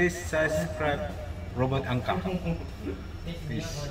please subscribe Robot Angka. Peace.